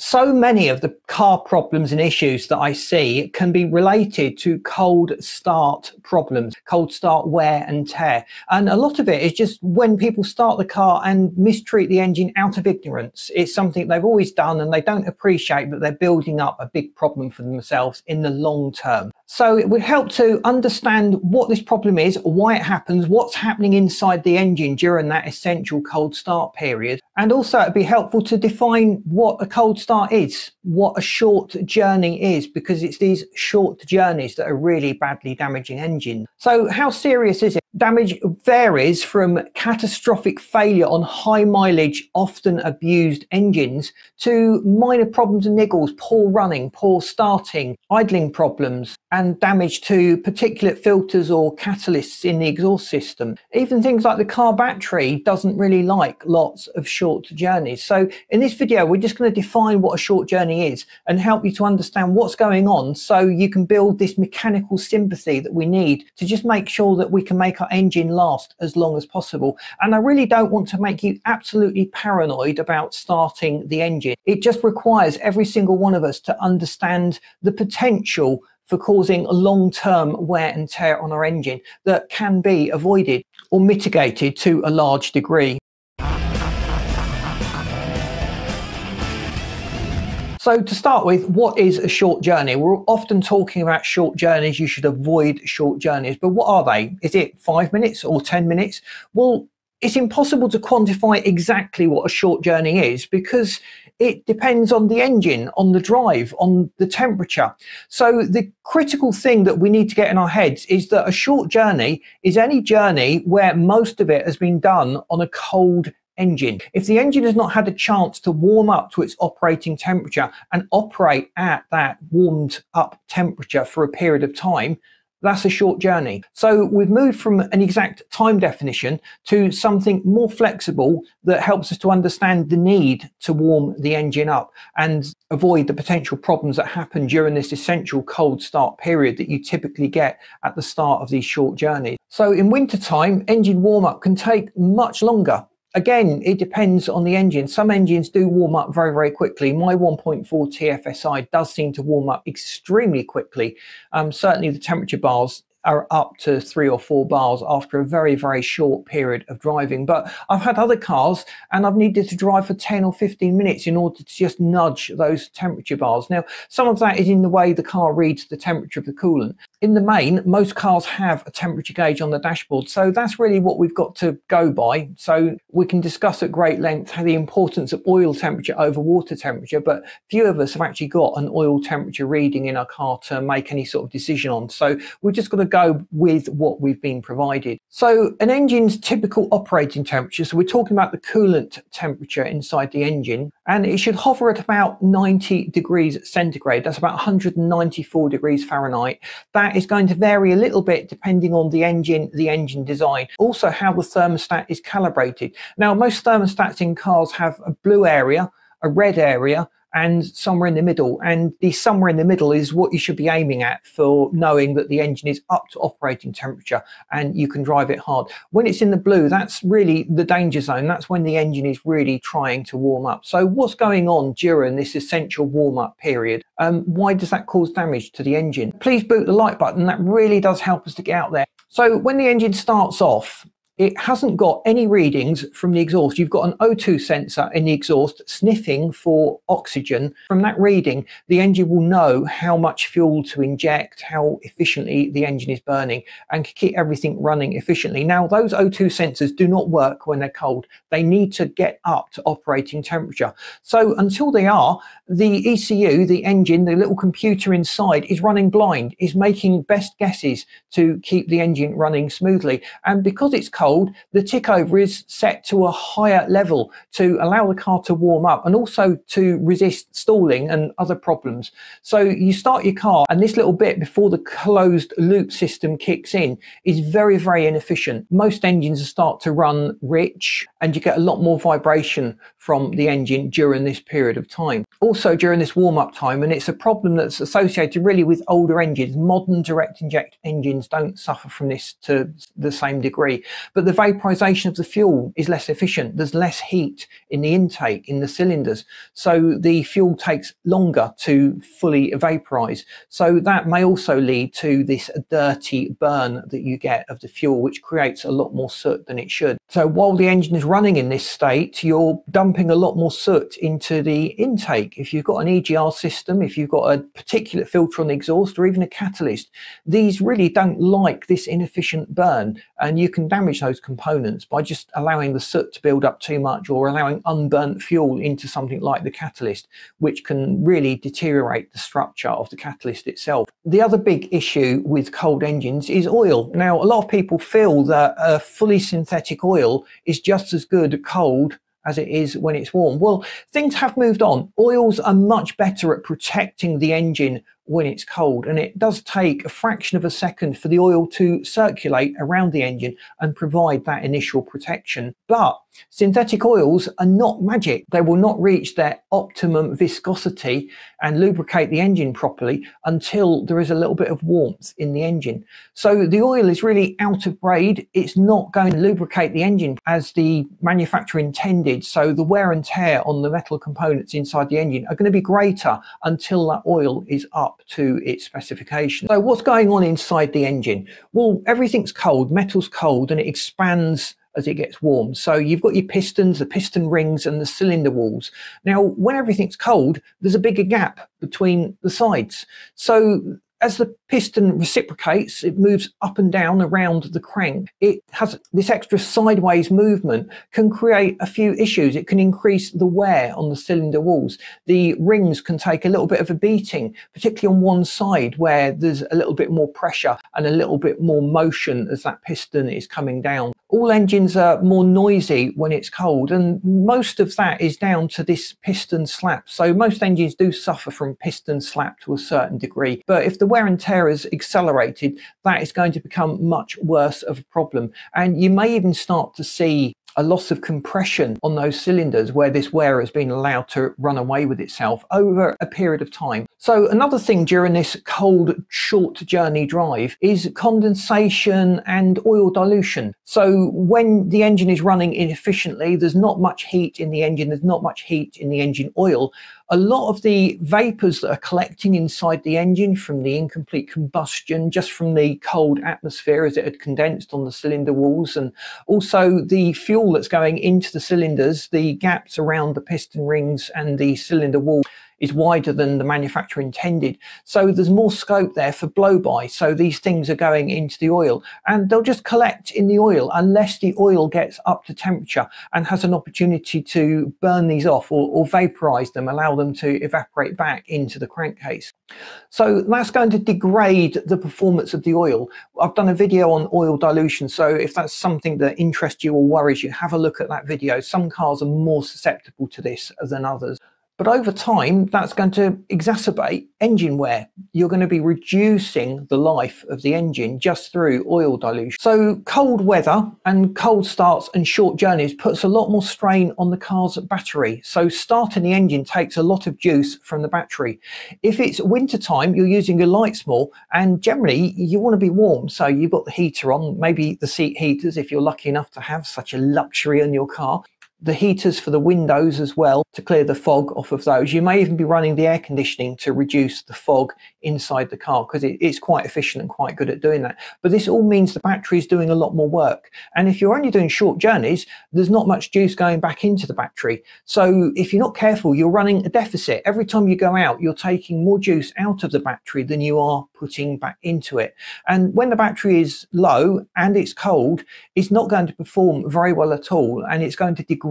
So many of the car problems and issues that I see can be related to cold start problems, cold start wear and tear. And a lot of it is just when people start the car and mistreat the engine out of ignorance. It's something they've always done and they don't appreciate that they're building up a big problem for themselves in the long term. So it would help to understand what this problem is, why it happens, what's happening inside the engine during that essential cold start period. And also it'd be helpful to define what a cold start is, what a short journey is, because it's these short journeys that are really badly damaging engines. So how serious is it? Damage varies from catastrophic failure on high mileage, often abused engines to minor problems and niggles, poor running, poor starting, idling problems, and damage to particulate filters or catalysts in the exhaust system. Even things like the car battery doesn't really like lots of short journeys. So in this video, we're just going to define what a short journey is and help you to understand what's going on so you can build this mechanical sympathy that we need to just make sure that we can make our engine last as long as possible. And I really don't want to make you absolutely paranoid about starting the engine. It just requires every single one of us to understand the potential for causing long-term wear and tear on our engine that can be avoided or mitigated to a large degree. So to start with, what is a short journey? We're often talking about short journeys. You should avoid short journeys, but what are they? Is it five minutes or 10 minutes? Well, it's impossible to quantify exactly what a short journey is because it depends on the engine, on the drive, on the temperature. So the critical thing that we need to get in our heads is that a short journey is any journey where most of it has been done on a cold engine. If the engine has not had a chance to warm up to its operating temperature and operate at that warmed up temperature for a period of time, that's a short journey. So we've moved from an exact time definition to something more flexible that helps us to understand the need to warm the engine up and avoid the potential problems that happen during this essential cold start period that you typically get at the start of these short journeys. So in winter time, engine warm up can take much longer Again, it depends on the engine. Some engines do warm up very, very quickly. My 1.4 TFSI does seem to warm up extremely quickly. Um, certainly the temperature bars are up to three or four bars after a very, very short period of driving. But I've had other cars and I've needed to drive for 10 or 15 minutes in order to just nudge those temperature bars. Now, some of that is in the way the car reads the temperature of the coolant. In the main, most cars have a temperature gauge on the dashboard. So that's really what we've got to go by. So we can discuss at great length the importance of oil temperature over water temperature, but few of us have actually got an oil temperature reading in our car to make any sort of decision on. So we're just going to go with what we've been provided. So an engine's typical operating temperature, so we're talking about the coolant temperature inside the engine, and it should hover at about 90 degrees centigrade. That's about 194 degrees Fahrenheit. That is going to vary a little bit depending on the engine, the engine design, also how the thermostat is calibrated. Now, most thermostats in cars have a blue area, a red area, and somewhere in the middle. And the somewhere in the middle is what you should be aiming at for knowing that the engine is up to operating temperature and you can drive it hard. When it's in the blue, that's really the danger zone. That's when the engine is really trying to warm up. So what's going on during this essential warm up period? Um, why does that cause damage to the engine? Please boot the like button. That really does help us to get out there. So when the engine starts off, it hasn't got any readings from the exhaust. You've got an O2 sensor in the exhaust sniffing for oxygen. From that reading, the engine will know how much fuel to inject, how efficiently the engine is burning, and keep everything running efficiently. Now, those O2 sensors do not work when they're cold. They need to get up to operating temperature. So until they are, the ECU, the engine, the little computer inside is running blind, is making best guesses to keep the engine running smoothly. And because it's cold, the tick over is set to a higher level to allow the car to warm up and also to resist stalling and other problems. So you start your car and this little bit before the closed loop system kicks in is very, very inefficient. Most engines start to run rich and you get a lot more vibration from the engine during this period of time. Also during this warm up time, and it's a problem that's associated really with older engines, modern direct inject engines don't suffer from this to the same degree. but the vaporization of the fuel is less efficient. There's less heat in the intake, in the cylinders. So the fuel takes longer to fully vaporize. So that may also lead to this dirty burn that you get of the fuel, which creates a lot more soot than it should. So while the engine is running in this state, you're dumping a lot more soot into the intake. If you've got an EGR system, if you've got a particulate filter on the exhaust or even a catalyst, these really don't like this inefficient burn and you can damage those components by just allowing the soot to build up too much or allowing unburnt fuel into something like the catalyst, which can really deteriorate the structure of the catalyst itself. The other big issue with cold engines is oil. Now, a lot of people feel that a fully synthetic oil is just as good cold as it is when it's warm. Well, things have moved on. Oils are much better at protecting the engine when it's cold. And it does take a fraction of a second for the oil to circulate around the engine and provide that initial protection. But synthetic oils are not magic. They will not reach their optimum viscosity and lubricate the engine properly until there is a little bit of warmth in the engine. So the oil is really out of grade. It's not going to lubricate the engine as the manufacturer intended. So the wear and tear on the metal components inside the engine are going to be greater until that oil is to its specification. So what's going on inside the engine? Well, everything's cold, metal's cold, and it expands as it gets warm. So you've got your pistons, the piston rings, and the cylinder walls. Now, when everything's cold, there's a bigger gap between the sides. So as the piston reciprocates, it moves up and down around the crank. It has this extra sideways movement can create a few issues. It can increase the wear on the cylinder walls. The rings can take a little bit of a beating, particularly on one side where there's a little bit more pressure and a little bit more motion as that piston is coming down all engines are more noisy when it's cold and most of that is down to this piston slap so most engines do suffer from piston slap to a certain degree but if the wear and tear is accelerated that is going to become much worse of a problem and you may even start to see a loss of compression on those cylinders where this wear has been allowed to run away with itself over a period of time. So another thing during this cold, short journey drive is condensation and oil dilution. So when the engine is running inefficiently, there's not much heat in the engine, there's not much heat in the engine oil a lot of the vapors that are collecting inside the engine from the incomplete combustion, just from the cold atmosphere as it had condensed on the cylinder walls, and also the fuel that's going into the cylinders, the gaps around the piston rings and the cylinder wall is wider than the manufacturer intended. So there's more scope there for blow by. So these things are going into the oil and they'll just collect in the oil unless the oil gets up to temperature and has an opportunity to burn these off or, or vaporize them, allow them to evaporate back into the crankcase. So that's going to degrade the performance of the oil. I've done a video on oil dilution. So if that's something that interests you or worries you, have a look at that video. Some cars are more susceptible to this than others. But over time, that's going to exacerbate engine wear. You're going to be reducing the life of the engine just through oil dilution. So cold weather and cold starts and short journeys puts a lot more strain on the car's battery. So starting the engine takes a lot of juice from the battery. If it's winter time, you're using your lights more and generally you want to be warm. So you've got the heater on, maybe the seat heaters if you're lucky enough to have such a luxury in your car the heaters for the windows as well to clear the fog off of those. You may even be running the air conditioning to reduce the fog inside the car because it, it's quite efficient and quite good at doing that. But this all means the battery is doing a lot more work. And if you're only doing short journeys, there's not much juice going back into the battery. So if you're not careful, you're running a deficit. Every time you go out, you're taking more juice out of the battery than you are putting back into it. And when the battery is low and it's cold, it's not going to perform very well at all. And it's going to degrade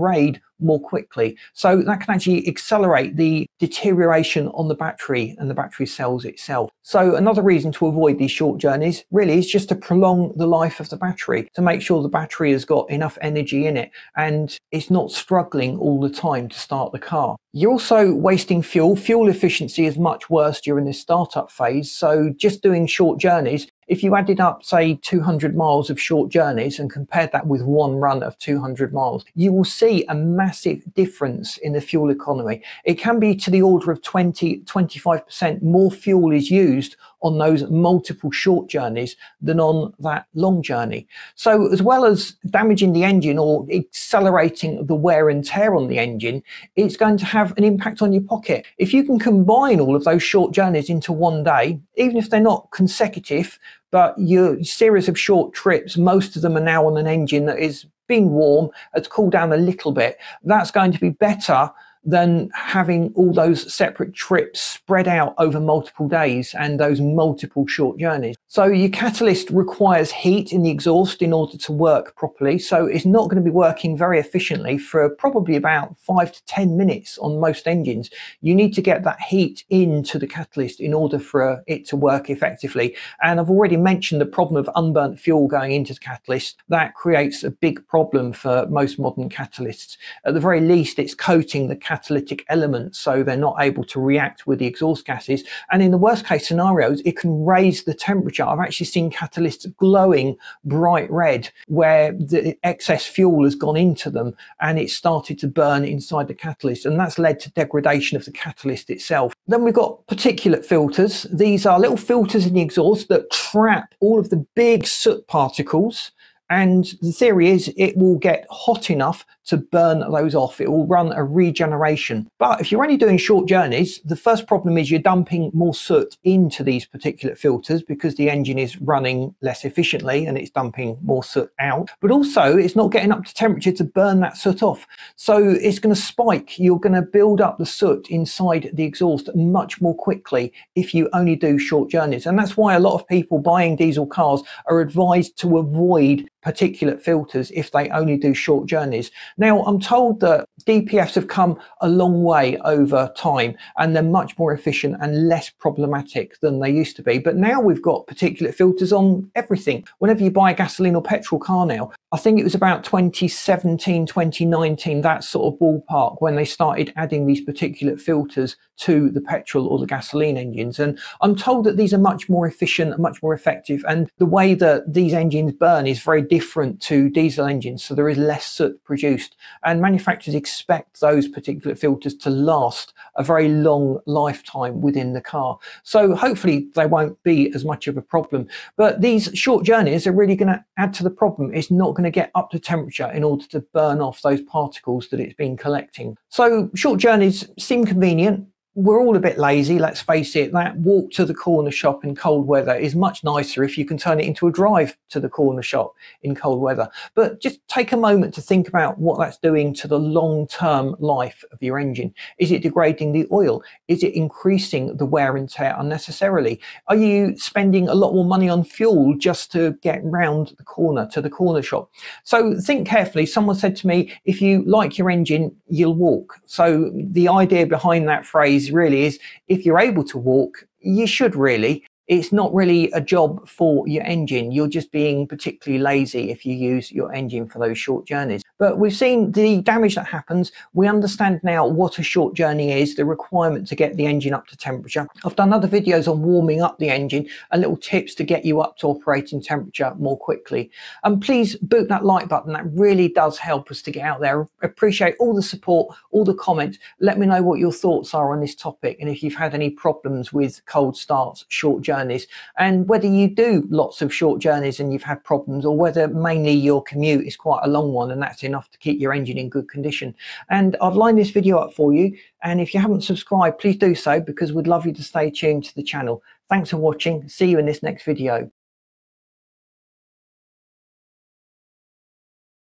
more quickly. So that can actually accelerate the deterioration on the battery and the battery cells itself. So another reason to avoid these short journeys really is just to prolong the life of the battery, to make sure the battery has got enough energy in it and it's not struggling all the time to start the car. You're also wasting fuel. Fuel efficiency is much worse during this startup phase. So just doing short journeys if you added up, say, 200 miles of short journeys and compared that with one run of 200 miles, you will see a massive difference in the fuel economy. It can be to the order of 20, 25% more fuel is used on those multiple short journeys than on that long journey. So as well as damaging the engine or accelerating the wear and tear on the engine, it's going to have an impact on your pocket. If you can combine all of those short journeys into one day, even if they're not consecutive, but your series of short trips, most of them are now on an engine that is being warm, it's cooled down a little bit. That's going to be better than having all those separate trips spread out over multiple days and those multiple short journeys. So your catalyst requires heat in the exhaust in order to work properly. So it's not going to be working very efficiently for probably about five to 10 minutes on most engines. You need to get that heat into the catalyst in order for it to work effectively. And I've already mentioned the problem of unburnt fuel going into the catalyst. That creates a big problem for most modern catalysts. At the very least, it's coating the catalytic elements so they're not able to react with the exhaust gases. And in the worst case scenarios, it can raise the temperature temperature. I've actually seen catalysts glowing bright red where the excess fuel has gone into them and it started to burn inside the catalyst. And that's led to degradation of the catalyst itself. Then we've got particulate filters. These are little filters in the exhaust that trap all of the big soot particles and the theory is it will get hot enough to burn those off. It will run a regeneration. But if you're only doing short journeys, the first problem is you're dumping more soot into these particulate filters because the engine is running less efficiently and it's dumping more soot out. But also it's not getting up to temperature to burn that soot off. So it's going to spike. You're going to build up the soot inside the exhaust much more quickly if you only do short journeys. And that's why a lot of people buying diesel cars are advised to avoid particulate filters if they only do short journeys. Now, I'm told that DPFs have come a long way over time and they're much more efficient and less problematic than they used to be. But now we've got particulate filters on everything. Whenever you buy a gasoline or petrol car now, I think it was about 2017, 2019, that sort of ballpark when they started adding these particulate filters to the petrol or the gasoline engines. And I'm told that these are much more efficient, much more effective. And the way that these engines burn is very different to diesel engines. So there is less soot produced. And manufacturers expect those particulate filters to last a very long lifetime within the car. So hopefully they won't be as much of a problem. But these short journeys are really going to add to the problem. It's not going to get up to temperature in order to burn off those particles that it's been collecting. So short journeys seem convenient we're all a bit lazy, let's face it. That walk to the corner shop in cold weather is much nicer if you can turn it into a drive to the corner shop in cold weather. But just take a moment to think about what that's doing to the long term life of your engine. Is it degrading the oil? Is it increasing the wear and tear unnecessarily? Are you spending a lot more money on fuel just to get round the corner to the corner shop? So think carefully. Someone said to me, if you like your engine, you'll walk. So the idea behind that phrase really is if you're able to walk, you should really it's not really a job for your engine. You're just being particularly lazy if you use your engine for those short journeys. But we've seen the damage that happens. We understand now what a short journey is, the requirement to get the engine up to temperature. I've done other videos on warming up the engine and little tips to get you up to operating temperature more quickly. And please boot that like button. That really does help us to get out there. Appreciate all the support, all the comments. Let me know what your thoughts are on this topic and if you've had any problems with cold starts, short journeys journeys and whether you do lots of short journeys and you've had problems or whether mainly your commute is quite a long one and that's enough to keep your engine in good condition. And I've lined this video up for you. And if you haven't subscribed, please do so because we'd love you to stay tuned to the channel. Thanks for watching. See you in this next video.